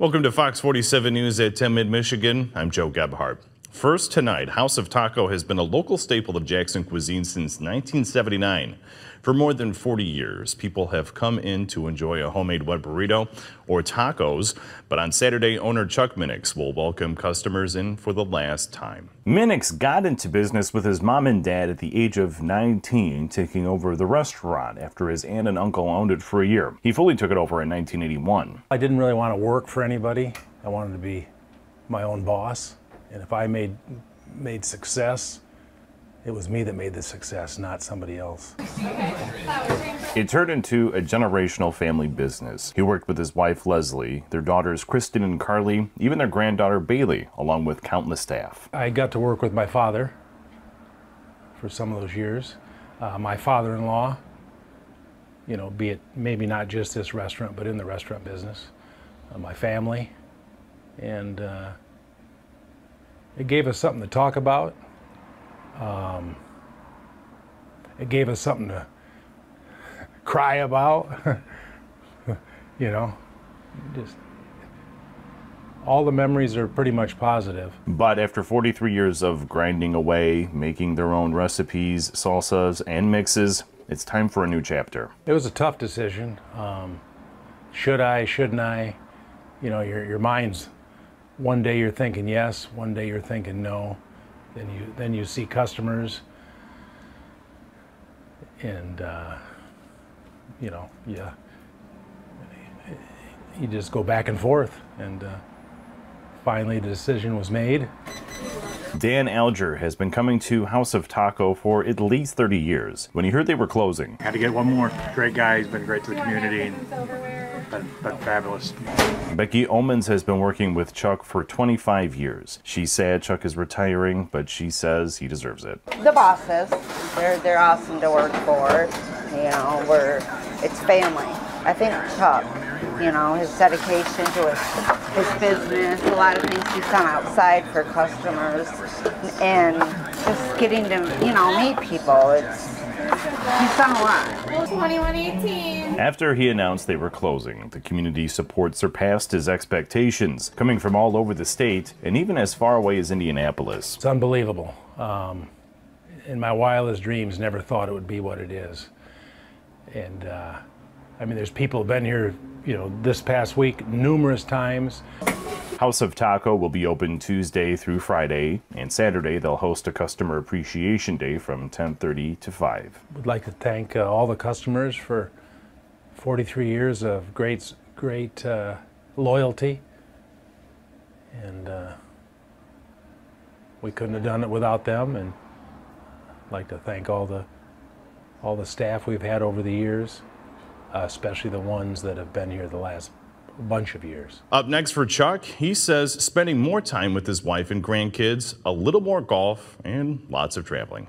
Welcome to Fox 47 News at 10 Mid Michigan. I'm Joe Gebhardt. First tonight, House of Taco has been a local staple of Jackson cuisine since 1979. For more than 40 years, people have come in to enjoy a homemade wet burrito or tacos, but on Saturday, owner Chuck Minix will welcome customers in for the last time. Minix got into business with his mom and dad at the age of 19, taking over the restaurant after his aunt and uncle owned it for a year. He fully took it over in 1981. I didn't really want to work for anybody. I wanted to be my own boss. And if I made made success, it was me that made the success, not somebody else. It turned into a generational family business. He worked with his wife Leslie, their daughters Kristen and Carly, even their granddaughter Bailey, along with countless staff. I got to work with my father for some of those years. Uh, my father-in-law, you know, be it maybe not just this restaurant, but in the restaurant business. Uh, my family, and uh, it gave us something to talk about. Um, it gave us something to cry about. you know, just all the memories are pretty much positive. But after 43 years of grinding away, making their own recipes, salsas, and mixes, it's time for a new chapter. It was a tough decision. Um, should I, shouldn't I? You know, your, your mind's one day you're thinking yes, one day you're thinking no. Then you then you see customers, and uh, you know, yeah, you just go back and forth, and uh, finally the decision was made. Dan Alger has been coming to House of Taco for at least 30 years. When he heard they were closing, had to get one more. Great guy, he's been great to the community. And, been, been fabulous. Becky Omans has been working with Chuck for 25 years. She's sad Chuck is retiring, but she says he deserves it. The bosses, they're, they're awesome to work for. You know, we're, it's family. I think Chuck, you know, his dedication to his, his business, a lot of things he's done outside for customers, and just getting to, you know, meet people. It's, He's done a lot. 2118. After he announced they were closing, the community support surpassed his expectations, coming from all over the state and even as far away as Indianapolis. It's unbelievable. Um, in my wildest dreams, never thought it would be what it is. And uh, I mean, there's people have been here, you know, this past week numerous times. House of Taco will be open Tuesday through Friday, and Saturday they'll host a Customer Appreciation Day from 10:30 to 5. We'd like to thank uh, all the customers for 43 years of great, great uh, loyalty, and uh, we couldn't have done it without them. And I'd like to thank all the all the staff we've had over the years, uh, especially the ones that have been here the last a bunch of years. Up next for Chuck, he says spending more time with his wife and grandkids, a little more golf, and lots of traveling.